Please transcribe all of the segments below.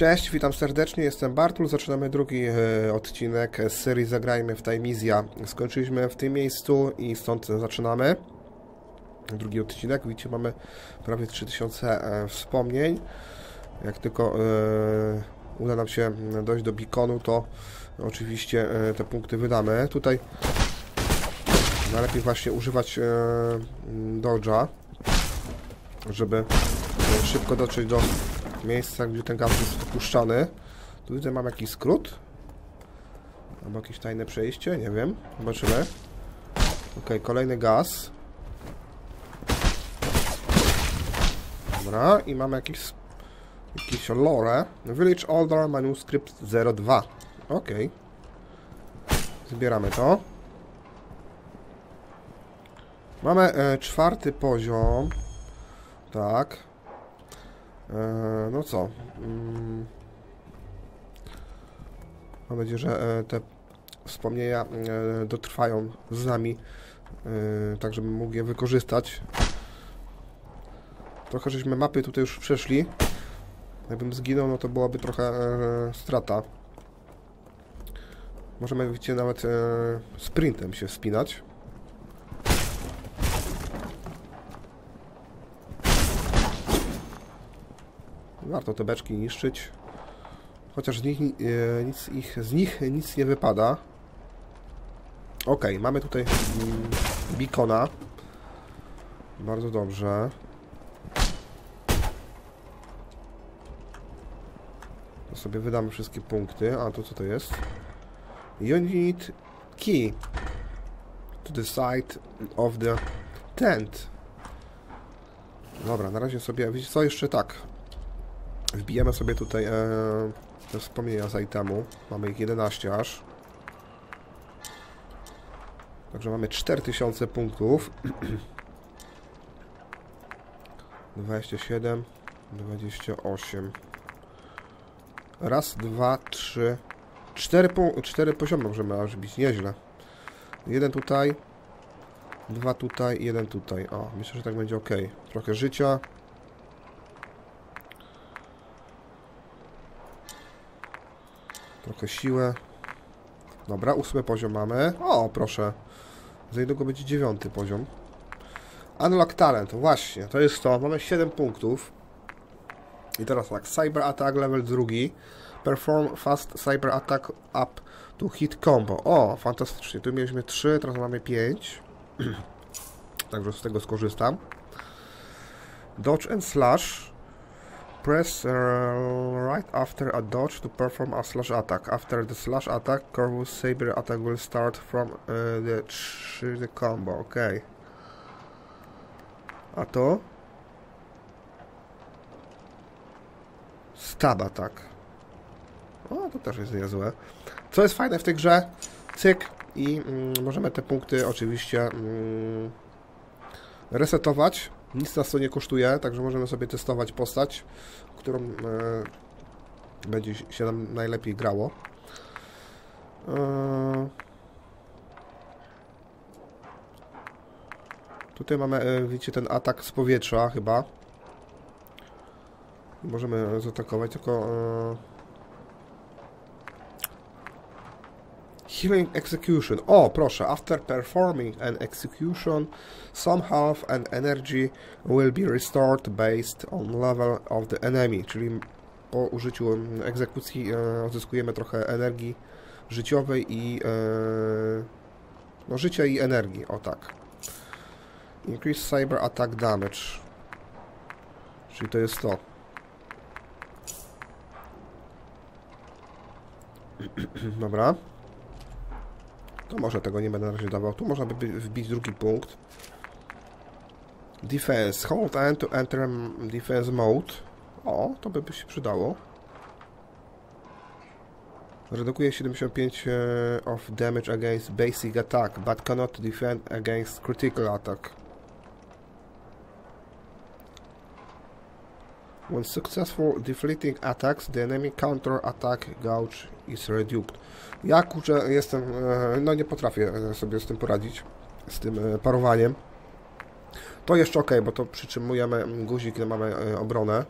Cześć, witam serdecznie, jestem Bartul. Zaczynamy drugi e, odcinek z serii Zagrajmy w Timizja. Skończyliśmy w tym miejscu i stąd zaczynamy. Drugi odcinek, widzicie, mamy prawie 3000 e, wspomnień. Jak tylko e, uda nam się dojść do beaconu, to oczywiście te punkty wydamy. Tutaj najlepiej właśnie używać dodge'a, żeby szybko dotrzeć do miejsca, gdzie ten gaz jest wypuszczany. Tu widzę, mam jakiś skrót. Albo jakieś tajne przejście, nie wiem. Zobaczymy. Ok, kolejny gaz. Dobra, i mamy jakiś, jakiś lore. Village Order Manuscript 02. Ok. Zbieramy to. Mamy e, czwarty poziom. Tak. E, no co? Mm. Mam nadzieję, że e, te wspomnienia e, dotrwają z nami, tak żebym mógł je wykorzystać. Trochę żeśmy mapy tutaj już przeszli. Jakbym zginął, no to byłaby trochę strata. Możemy, widzicie, nawet sprintem się wspinać. Warto te beczki niszczyć. Chociaż z nich, e, nic, ich, z nich nic nie wypada. Ok, mamy tutaj mm, beacona. Bardzo dobrze. To sobie wydamy wszystkie punkty. A to co to jest? Unit key to the side of the tent. Dobra, na razie sobie... Co? Jeszcze tak. Wbijemy sobie tutaj e, te wspomnienia z itemu. Mamy ich 11 aż. Także mamy 4000 punktów. 27, 28. Raz, dwa, trzy, cztery, cztery poziomy możemy aż bić, nieźle. Jeden tutaj, dwa tutaj, jeden tutaj. O, myślę, że tak będzie ok. Trochę życia. Trochę siłę. Dobra, ósmy poziom mamy. O, proszę. Za niedługo będzie dziewiąty poziom. Unlock Talent, właśnie, to jest to. Mamy 7 punktów. I teraz tak, Cyber Attack level drugi. Perform Fast Cyber Attack up to hit combo. O, fantastycznie. Tu mieliśmy 3, teraz mamy 5. Także z tego skorzystam. Dodge and Slash. Press uh, right after a dodge to perform a slash attack. After the slash attack, Corvus Saber attack will start from uh, the 3 the combo. Ok. A to? Stab attack. O, to też jest niezłe. Co jest fajne w tej grze? Cyk i mm, możemy te punkty oczywiście mm, resetować. Nic nas to nie kosztuje, także możemy sobie testować postać, którą e, będzie się nam najlepiej grało. E, tutaj mamy, e, widzicie, ten atak z powietrza chyba. Możemy zaatakować, tylko... E, Healing Execution. O, proszę. After performing an execution, some health and energy will be restored based on level of the enemy. Czyli po użyciu egzekucji e, uzyskujemy trochę energii życiowej i... E, no, życia i energii. O tak. Increase Cyber Attack Damage. Czyli to jest to. Dobra. To może tego nie będę na razie dawał. Tu można by wbić drugi punkt. Defense. Hold N to enter defense mode. O, to by się przydało. Redukuje 75 of damage against basic attack, but cannot defend against critical attack. When successful defleeting attacks, the enemy counter attack gauge is reduced. Ja kurczę jestem, e, no nie potrafię sobie z tym poradzić, z tym e, parowaniem. To jeszcze ok, bo to przytrzymujemy guzik, gdy mamy e, obronę.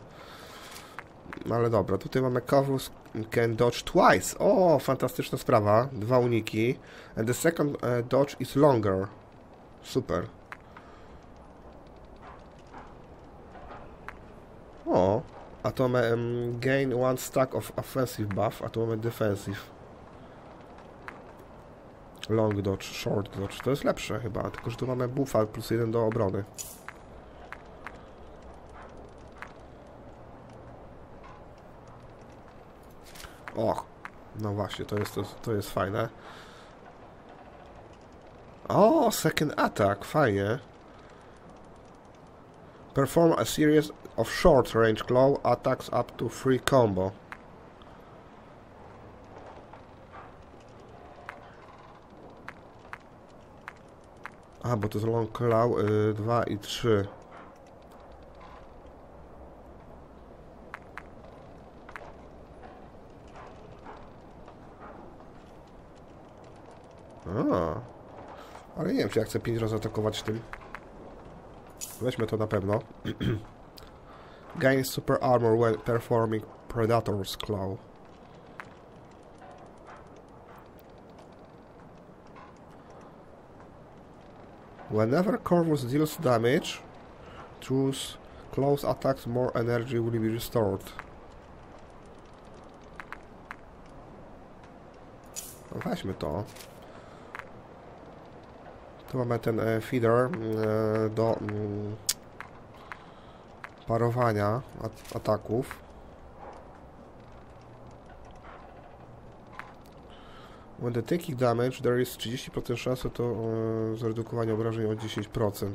Ale dobra, tutaj mamy Corvus can dodge twice. O, fantastyczna sprawa. Dwa uniki. And the second dodge is longer. Super. O, a to mamy um, gain one stack of offensive buff, a tu mamy defensive. Long dodge, short dodge. To jest lepsze chyba, tylko że tu mamy buffa plus jeden do obrony. Och, no właśnie, to jest, to, to jest fajne. O, second attack, fajnie. Perform a series of short range claw attacks up to free combo. A, bo to jest long claw 2 i 3. A, ale nie wiem, czy ja chcę 5 razy atakować tym. Weźmy to na pewno. Gain super armor when performing Predator's Claw. Whenever Corvus deals damage, choose close attacks, more energy will be restored. Weźmy to. Tu mamy ten e, feeder e, do mm, parowania at ataków. When the taking damage, there is 30% szansy to e, zredukowanie obrażeń o 10%.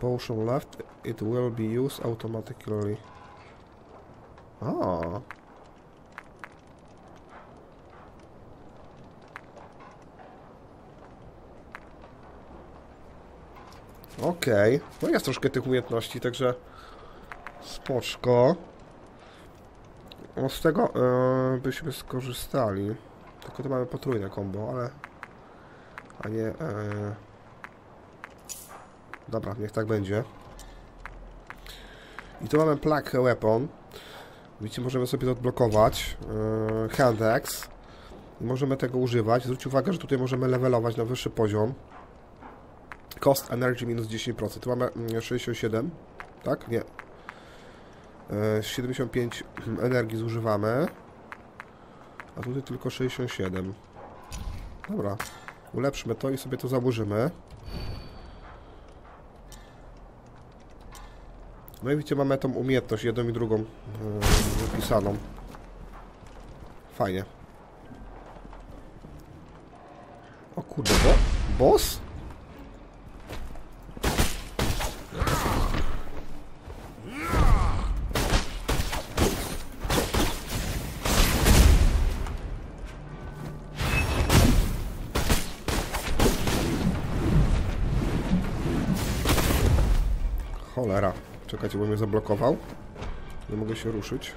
Potion left, it will be used automatically. A. Okej. No jest troszkę tych umiejętności, także spoczko. No z tego e, byśmy skorzystali. Tylko to mamy potrójne combo, ale... A nie... E... Dobra, niech tak będzie. I tu mamy Plug Weapon. Widzicie, możemy sobie to odblokować. Yy, hand axe. I możemy tego używać. Zwróćcie uwagę, że tutaj możemy levelować na wyższy poziom. Cost energy minus 10%. Tu mamy mm, 67. Tak? Nie. Yy, 75 energii zużywamy. A tutaj tylko 67. Dobra. Ulepszmy to i sobie to założymy. No i widzicie, mamy tą umiejętność, jedną i drugą wypisaną. Fajnie. O kurde, bo... Boss? Cholera. Czekajcie, bo mnie zablokował. Nie mogę się ruszyć.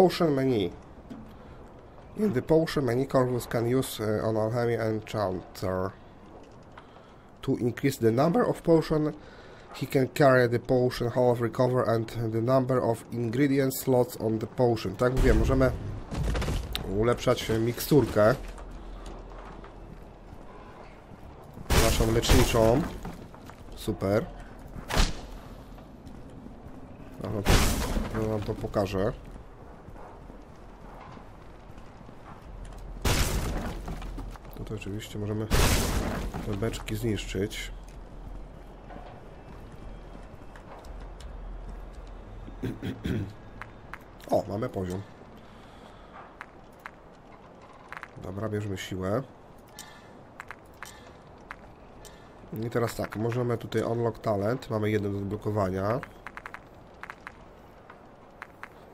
Potion menu. In the potion menu, Corvus can use uh, on alchemy enchanter. To increase the number of potion, he can carry the potion half recover and the number of ingredient slots on the potion. Tak mówię, możemy ulepszać miksturkę naszą leczniczą. Super. Ja wam to, ja wam to pokażę. Tutaj oczywiście możemy te beczki zniszczyć. O, mamy poziom. Dobra, bierzemy siłę. I teraz tak, możemy tutaj unlock talent. Mamy jeden do odblokowania.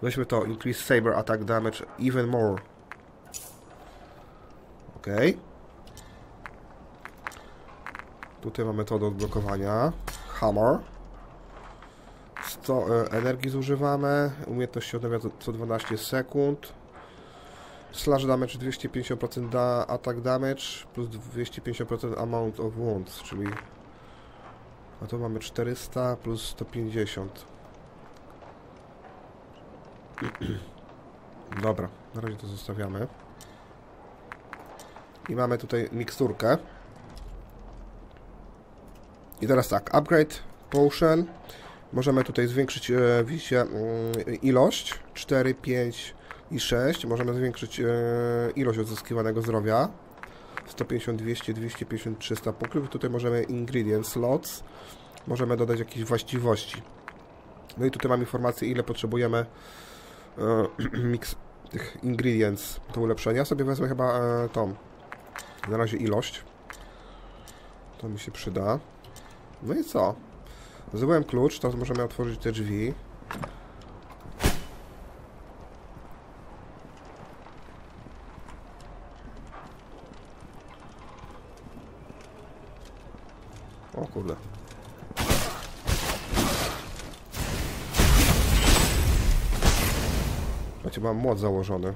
Weźmy to, increase saber attack damage even more. Ok. Tutaj mamy to do odblokowania. Hammer. 100 e, energii zużywamy. Umiejętność się odnawia co- co 12 sekund. Slash damage 250% da attack damage plus 250% amount of wounds, czyli a tu mamy 400 plus 150. Dobra, na razie to zostawiamy. I mamy tutaj miksturkę. I teraz tak, upgrade potion. Możemy tutaj zwiększyć, e, widzicie, mm, ilość 4, 5 i 6. Możemy zwiększyć e, ilość odzyskiwanego zdrowia. 150, 200, 250, 300 punktów. Tutaj możemy ingredient slots. Możemy dodać jakieś właściwości. No i tutaj mam informację, ile potrzebujemy e, mix tych ingredients do ulepszenia. Sobie wezmę chyba e, tą. Na razie ilość. To mi się przyda. No i co? Zdobyłem klucz, teraz możemy otworzyć te drzwi. O kurde. Mam młot założony.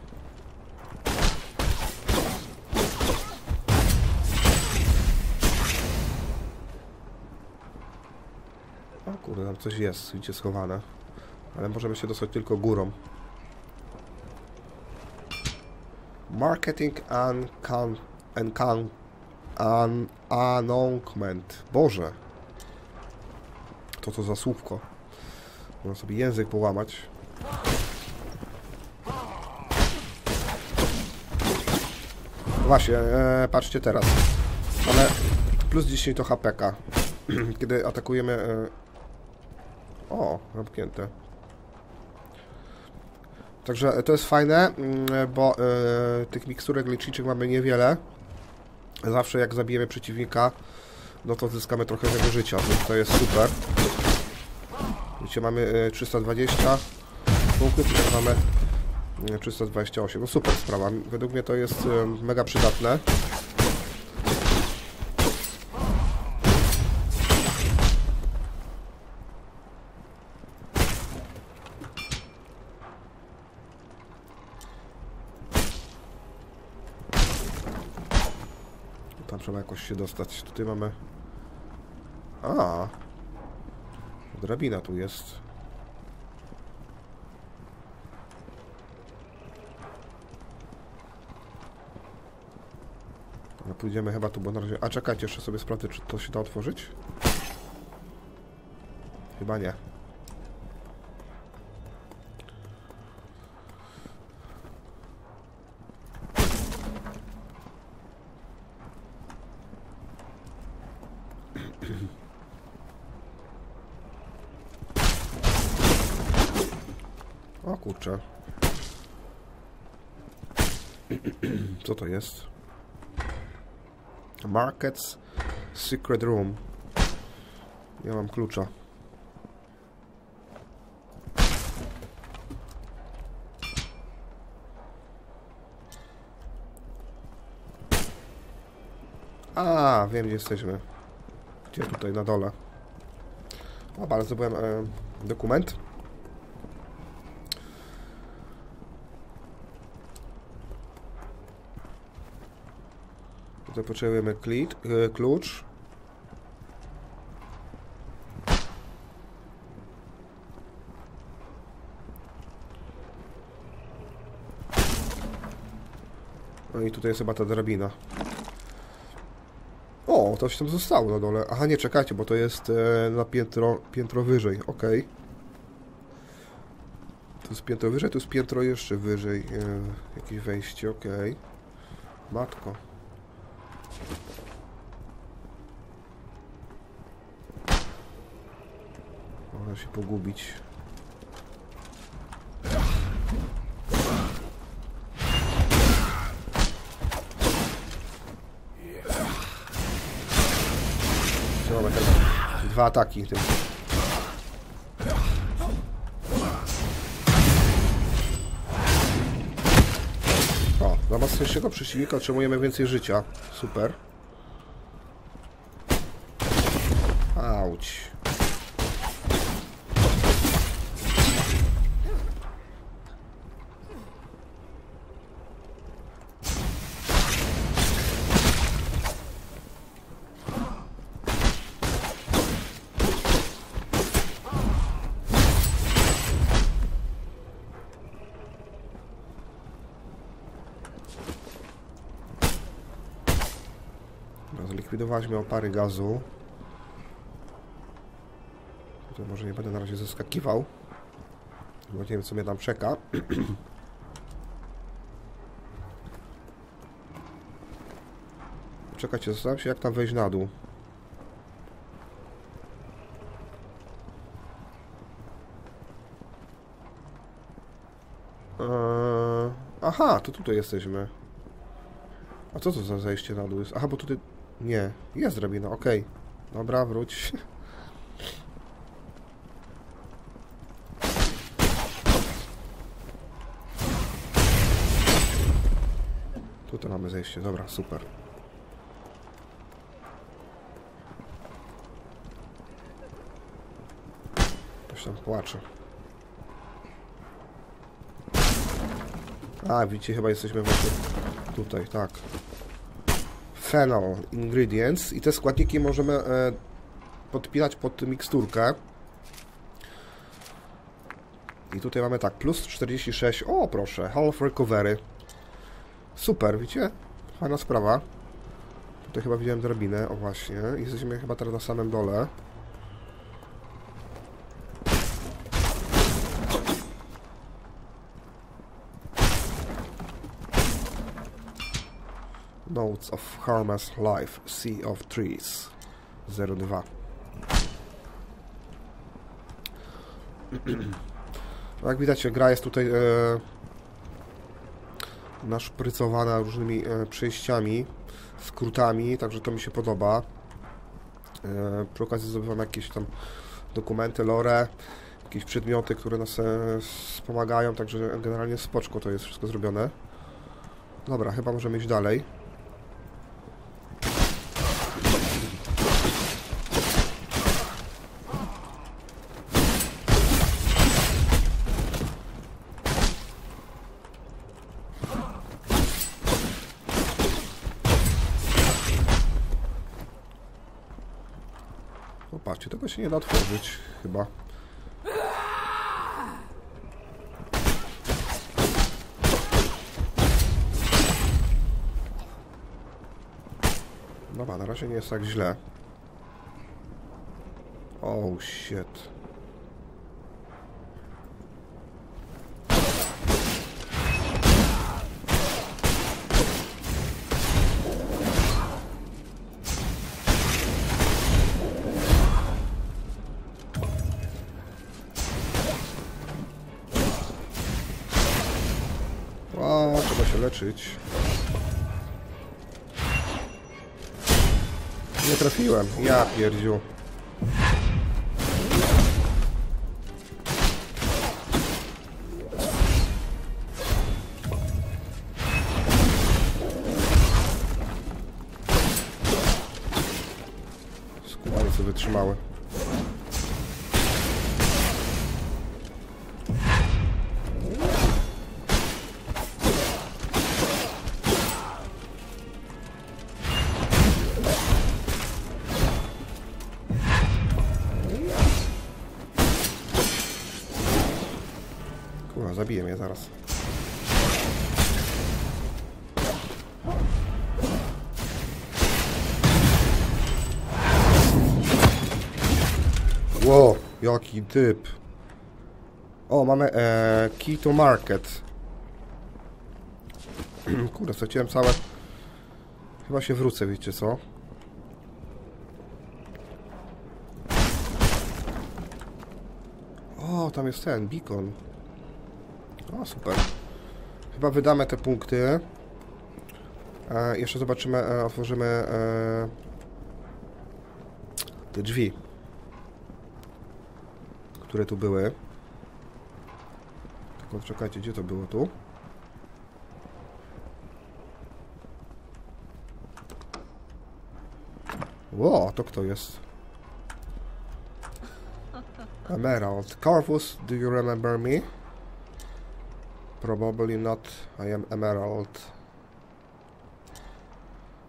Coś jest, widzicie, schowane. Ale możemy się dostać tylko górą. Marketing and can... and can... An, announcement. Boże. To co za słówko. Można sobie język połamać. Właśnie, e, patrzcie teraz. Mamy plus 10 to HPK. Kiedy atakujemy... E, o, zamknięte. Także to jest fajne, mm, bo e, tych miksturek leczniczych mamy niewiele. Zawsze jak zabijemy przeciwnika, no to zyskamy trochę tego życia, więc to jest super. Widzicie, mamy e, 320 punktów, teraz mamy e, 328. No super sprawa. Według mnie to jest e, mega przydatne. Tam trzeba jakoś się dostać. Tutaj mamy... A, Drabina tu jest. No pójdziemy chyba tu, bo na razie... A czekajcie, jeszcze sobie sprawdzę, czy to się da otworzyć? Chyba nie. Kurczę. Co to jest? Markets Secret Room. Ja mam klucza. A, wiem gdzie jesteśmy. Gdzie tutaj na dole. O, bardzo byłem e, dokument. Tutaj potrzebujemy klit, e, klucz. No i tutaj jest chyba ta drabina. O, to się tam zostało na dole. Aha, nie, czekajcie, bo to jest e, na piętro, piętro wyżej, ok. Tu jest piętro wyżej, tu jest piętro jeszcze wyżej. E, jakieś wejście, ok. Matko. Można się pogubić. Dwa ataki tym. Mocniejszego przeciwnika otrzymujemy więcej życia. Super. Dobra, Zlikwidowaliśmy opary gazu. Tutaj może nie będę na razie zaskakiwał. Bo nie wiem co mnie tam czeka. Czekajcie, zastanawiam się jak tam wejść na dół. Eee, aha, to tutaj jesteśmy. A co to za zejście na dół jest? Aha, bo tutaj... Nie, jest drabina, okej. Dobra, wróć. Tutaj mamy zejście, dobra, super. Ktoś tam płacze. A, widzicie, chyba jesteśmy właśnie tutaj, tak. Phenol Ingredients i te składniki możemy e, podpinać pod miksturkę. I tutaj mamy tak, plus 46, o proszę, Half Recovery. Super, widzicie? Fajna sprawa. Tutaj chyba widziałem drabinę, o właśnie. Jesteśmy chyba teraz na samym dole. Of Harmless Life, Sea of Trees 02 No Jak widać, gra jest tutaj e, naszprycowana różnymi e, przejściami, skrótami, także to mi się podoba. E, przy okazji zdobywam jakieś tam dokumenty, lore, jakieś przedmioty, które nas e, wspomagają, także generalnie spoczko to jest wszystko zrobione. Dobra, chyba możemy iść dalej. Popatrzcie, tego się nie da otworzyć chyba. Dobra, na razie nie jest tak źle. Oh shit. Leczyć. Nie trafiłem. Ja pierdziu. Skubany sobie wytrzymały. Zabiję mnie zaraz. Ło, jaki typ. O, mamy e, key to market. Kurde, straciłem całe... Chyba się wrócę, wiecie co? O, tam jest ten, beacon. O, super. Chyba wydamy te punkty. E, jeszcze zobaczymy, e, otworzymy e, te drzwi, które tu były. Tylko czekajcie, gdzie to było tu? Ło, to kto jest? Emerald. Corvus, do you remember me? Probably not. I am Emerald.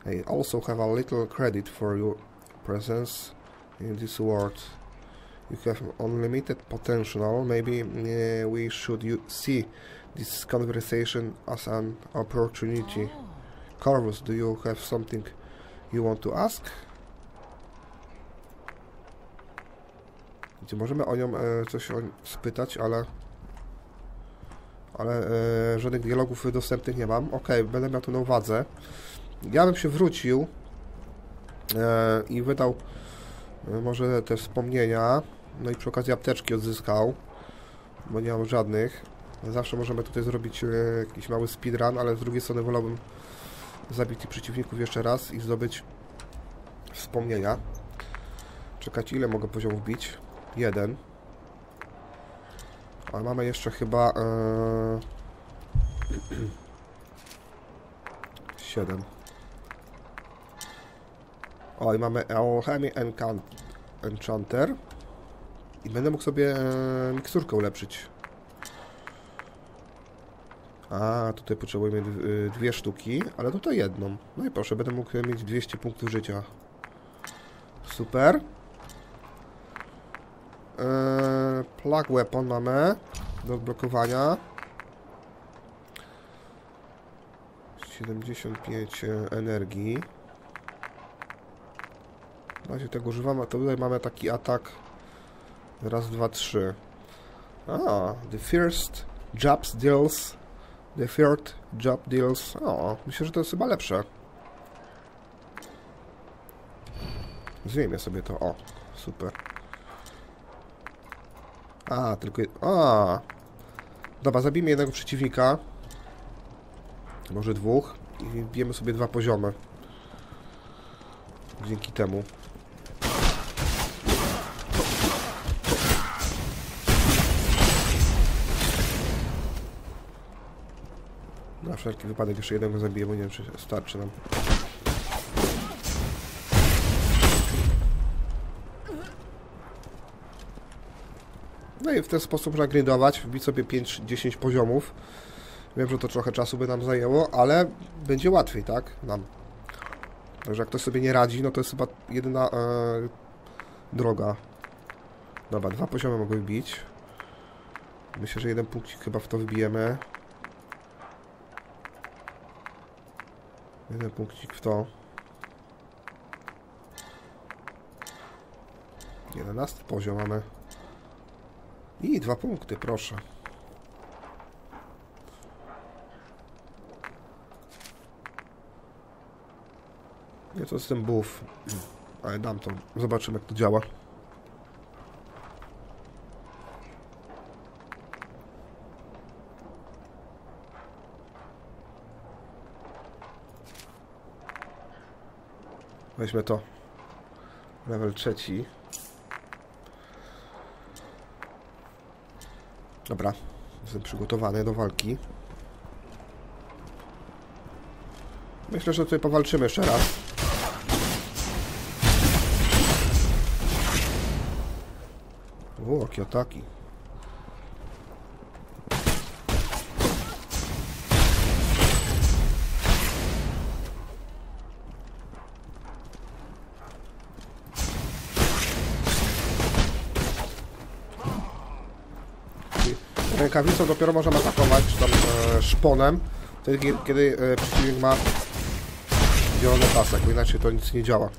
I also have a little credit for your presence in this world. You have unlimited potential. Maybe uh, we should see this conversation as an opportunity. Corvus, do you have something you want to ask? Gdzie możemy o nią e, coś o, spytać, ale ale e, żadnych dialogów dostępnych nie mam. Ok, będę miał to na uwadze. Ja bym się wrócił e, i wydał e, może te wspomnienia, no i przy okazji apteczki odzyskał, bo nie mam żadnych. Zawsze możemy tutaj zrobić e, jakiś mały speedrun, ale z drugiej strony wolałbym zabić tych przeciwników jeszcze raz i zdobyć wspomnienia. Czekać, ile mogę poziomów bić? Jeden. Ale mamy jeszcze chyba... E, siedem. O, i mamy Alchemy Enchant Enchanter. I będę mógł sobie e, ulepszyć. A, tutaj potrzebujemy y, dwie sztuki, ale tutaj jedną. No i proszę, będę mógł mieć 200 punktów życia. Super. Eee, plug weapon mamy do odblokowania. 75 e, energii. Na razie tego używamy, to tutaj mamy taki atak. Raz, dwa, trzy. A, the first jobs deals. The third job deals. O, myślę, że to jest chyba lepsze. Zmienię sobie to. O, super. A, tylko... A. Dobra, zabijmy jednego przeciwnika. Może dwóch. I bijemy sobie dwa poziomy. Dzięki temu. Na wszelki wypadek jeszcze jednego zabiję, bo nie wiem, czy starczy nam. I w ten sposób można grindować, wbić sobie 5-10 poziomów. Wiem, że to trochę czasu by nam zajęło, ale będzie łatwiej, tak? Nam. Także jak ktoś sobie nie radzi, no to jest chyba jedyna e, droga. Dobra, dwa poziomy mogę wbić. Myślę, że jeden punkcik chyba w to wbijemy. Jeden punkcik w to. 11 poziom mamy. I dwa punkty, proszę. Nie, to jest ten buff. Ale dam to. Zobaczymy, jak to działa. Weźmy to. Level trzeci. Dobra, jestem przygotowany do walki. Myślę, że tutaj powalczymy jeszcze raz. O, jakie ataki. Rękawicą dopiero możemy atakować, tam e, szponem, wtedy kie- kiedy e, przeciwnik ma zielony pasek, bo inaczej to nic nie działa.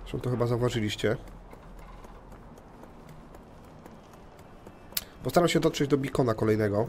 Zresztą to chyba zauważyliście. Postaram się dotrzeć do bikona kolejnego.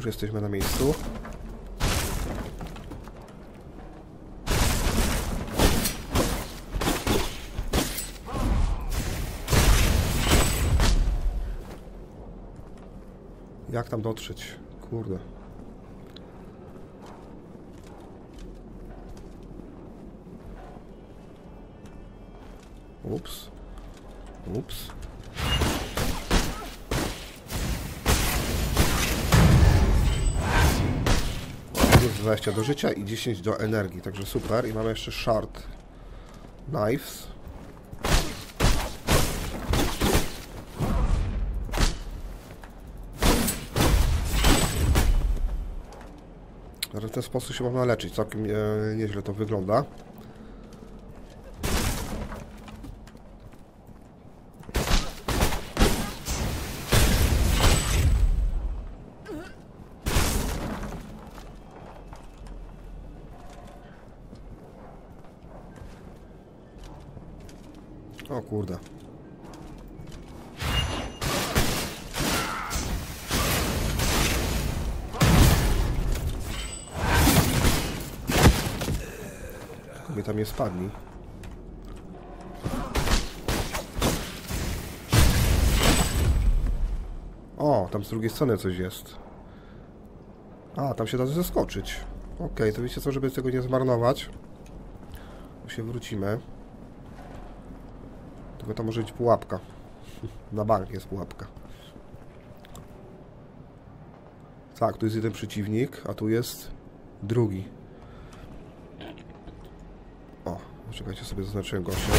Już jesteśmy na miejscu. Jak tam dotrzeć? Kurde. Ups. Ups. 20 do życia i 10 do energii, także super. I mamy jeszcze shard knives. W ten sposób się można leczyć, całkiem e, nieźle to wygląda. O kurde. Mnie tam nie spadli. O, tam z drugiej strony coś jest. A, tam się da zeskoczyć. Okej, to wiecie co, żeby tego nie zmarnować, to się wrócimy. Tylko to może być pułapka. Na bank jest pułapka. Tak, tu jest jeden przeciwnik, a tu jest drugi. O, czekajcie sobie, zaznaczyłem gościa.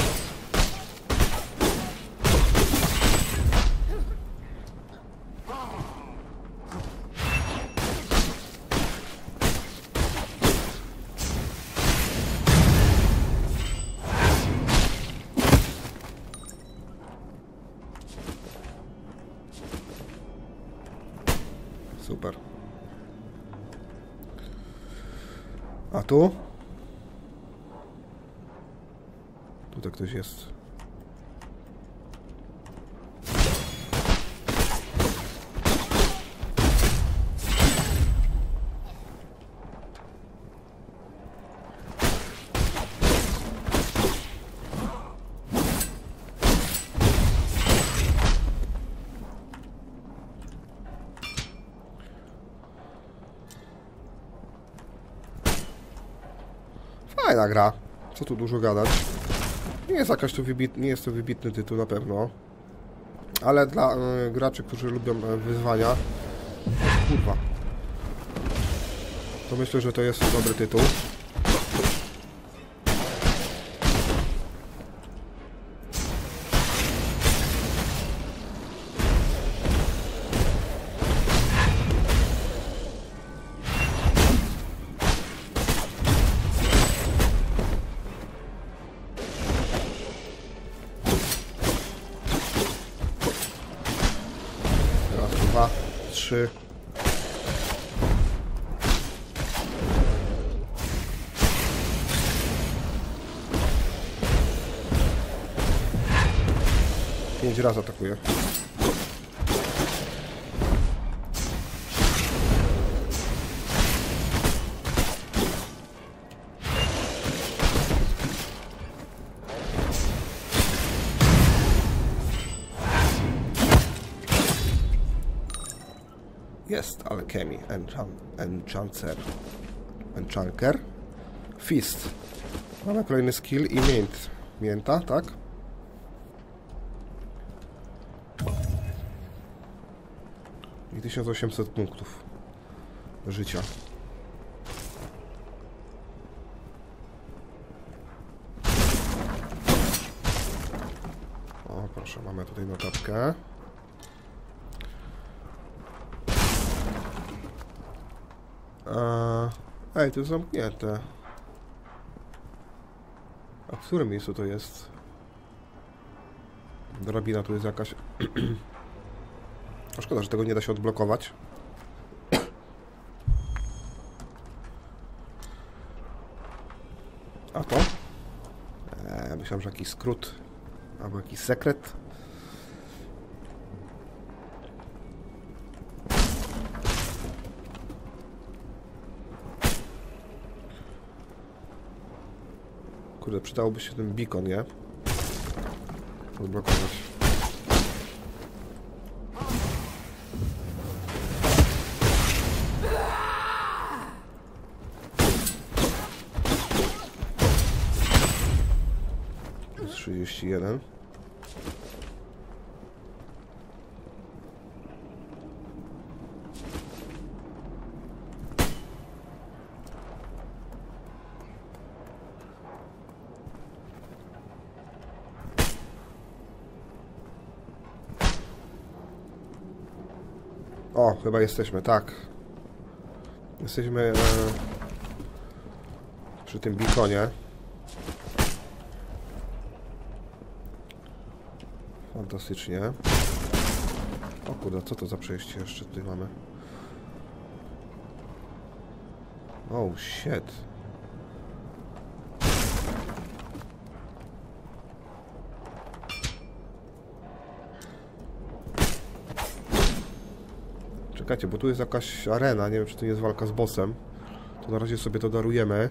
Fajna gra. Co tu dużo gadać. Nie jest jakaś to wybit, nie jest to wybitny tytuł na pewno. Ale dla e, graczy, którzy lubią e, wyzwania. Kurwa. To myślę, że to jest dobry tytuł. Razy atakuje. Jest Alchemy, Enchan Enchancer, Enchanker, Fist. Mamy kolejny skill i mięt. Mięta, tak? I 1800 punktów życia. O, proszę, mamy tutaj notatkę. Ej, to jest zamknięte. A w którym miejscu to jest? Drabina tu jest jakaś. A szkoda, że tego nie da się odblokować. A to? Eee, myślałem, że jakiś skrót albo jakiś sekret. Kurde, przydałoby się ten beacon, nie? Odblokować. Chyba jesteśmy, tak. Jesteśmy e, przy tym beaconie. Fantastycznie. O kurde, co to za przejście jeszcze tutaj mamy? Oh shit. Czekajcie, bo tu jest jakaś arena, nie wiem czy to jest walka z bossem. To na razie sobie to darujemy.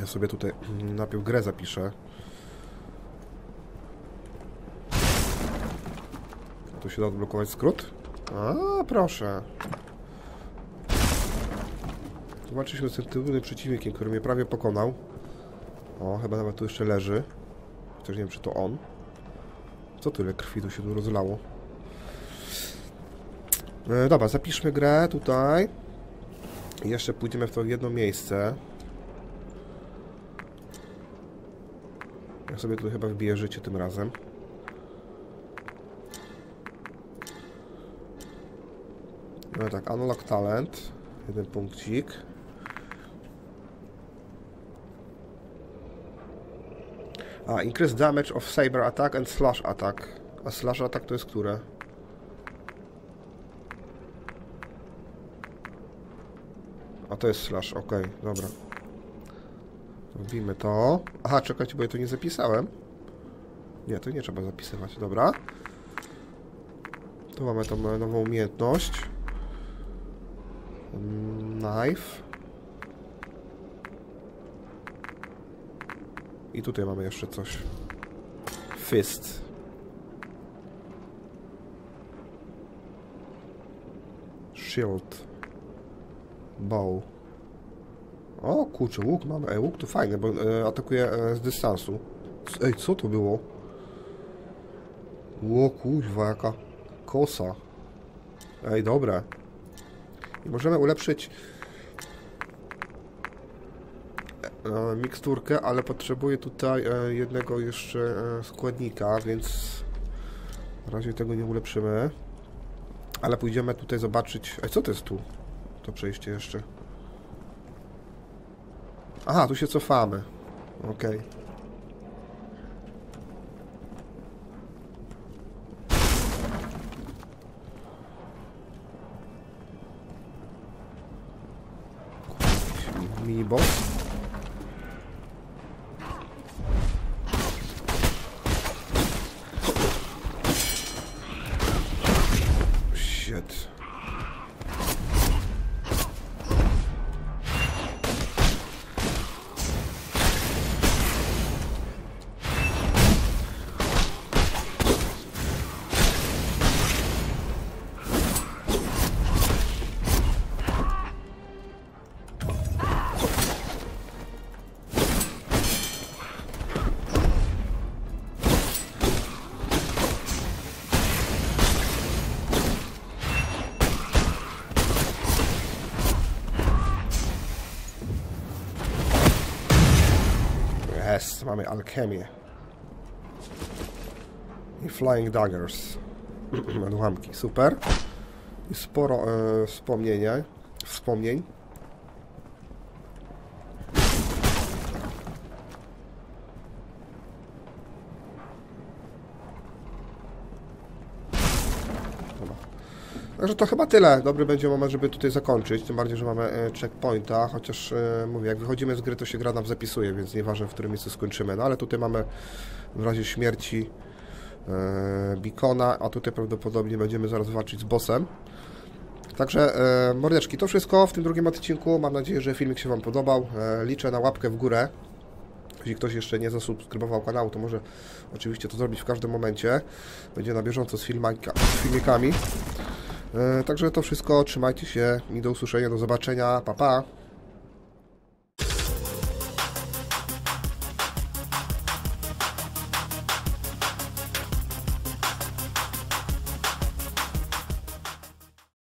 Ja sobie tutaj najpierw grę zapiszę. Tu się da odblokować skrót? A, proszę. Zobaczyliśmy sensitywny przeciwnikiem, który mnie prawie pokonał. O, chyba nawet tu jeszcze leży. Chociaż nie wiem, czy to on. Co tyle krwi tu się tu rozlało? E, dobra, zapiszmy grę tutaj. I jeszcze pójdziemy w to jedno miejsce. Ja sobie tutaj chyba wbiję życie tym razem. No tak, unlock talent. Jeden punkcik. A, increase damage of saber attack and slash attack. A slash attack to jest które? To jest slash, ok, dobra. Robimy to. Aha, czekajcie, bo ja to nie zapisałem. Nie, to nie trzeba zapisywać, dobra. Tu mamy tą nową umiejętność. Knife. I tutaj mamy jeszcze coś. Fist. Shield. Bow. O kurczę, łuk mamy. Ej, łuk to fajny, bo e, atakuje e, z dystansu. Ej, co to było? Ło kuźwa, jaka kosa. Ej, dobre. I możemy ulepszyć e, miksturkę, ale potrzebuję tutaj e, jednego jeszcze e, składnika, więc na razie tego nie ulepszymy. Ale pójdziemy tutaj zobaczyć... Ej, co to jest tu? To przejście jeszcze. Aha, tu się cofamy. Okej. Mini mamy alchemię. I flying daggers. Odłamki, super. I sporo e, wspomnienia, wspomnień. Także to chyba tyle. Dobry będzie moment, żeby tutaj zakończyć. Tym bardziej, że mamy e, checkpointa, chociaż e, mówię, jak wychodzimy z gry, to się gra nam zapisuje, więc nieważne, w którym miejscu skończymy. No ale tutaj mamy w razie śmierci e, Beacona, a tutaj prawdopodobnie będziemy zaraz walczyć z bossem. Także e, mordeczki, to wszystko w tym drugim odcinku. Mam nadzieję, że filmik się Wam podobał. E, liczę na łapkę w górę. Jeśli ktoś jeszcze nie zasubskrybował kanału, to może oczywiście to zrobić w każdym momencie. Będzie na bieżąco z, filmaka, z filmikami. E, Także to wszystko, trzymajcie się. I do usłyszenia, do zobaczenia, pa pa!